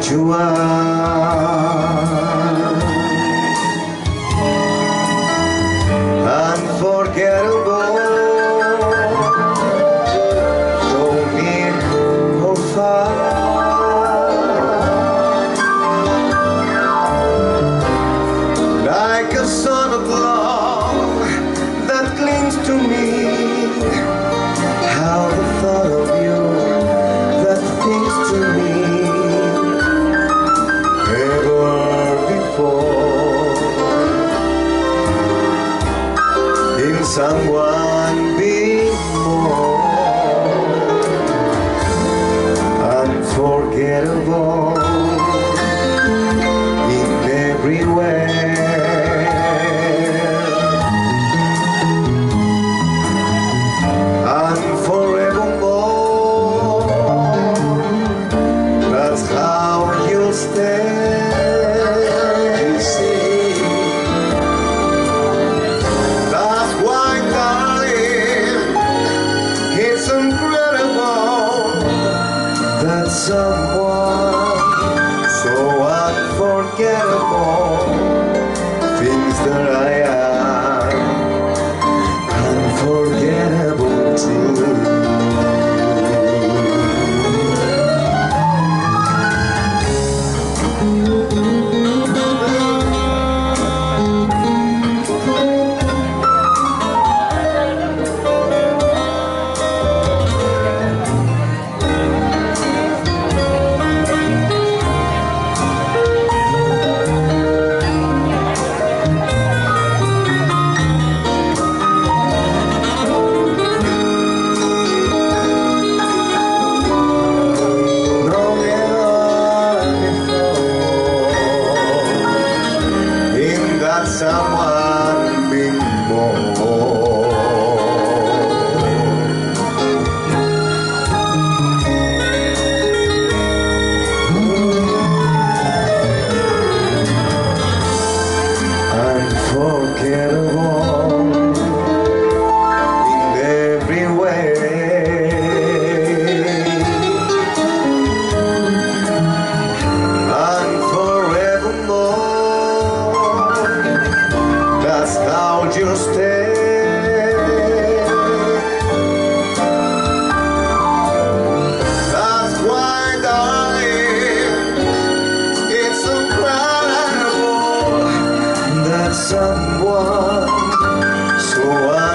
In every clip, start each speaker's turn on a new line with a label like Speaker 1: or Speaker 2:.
Speaker 1: Juan. Unforgettable, so near or far. Like a son of love that clings to me. That in how you stay. That's why, darling, it's incredible that someone so unforgettable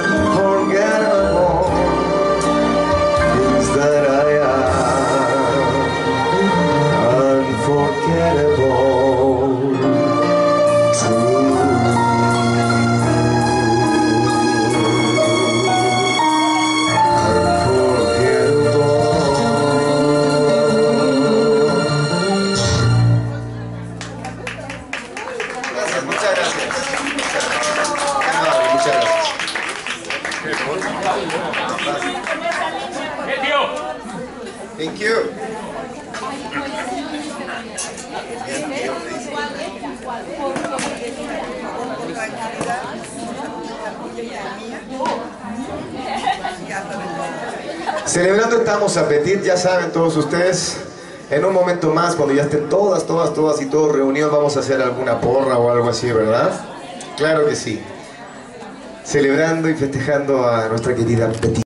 Speaker 1: Thank you. Celebrando estamos a Petit, ya saben todos ustedes. En un momento más, cuando ya estén todas, todas, todas y todos reunidos, vamos a hacer alguna porra o algo así, ¿verdad? Claro que sí. Celebrando y festejando a nuestra querida Petit.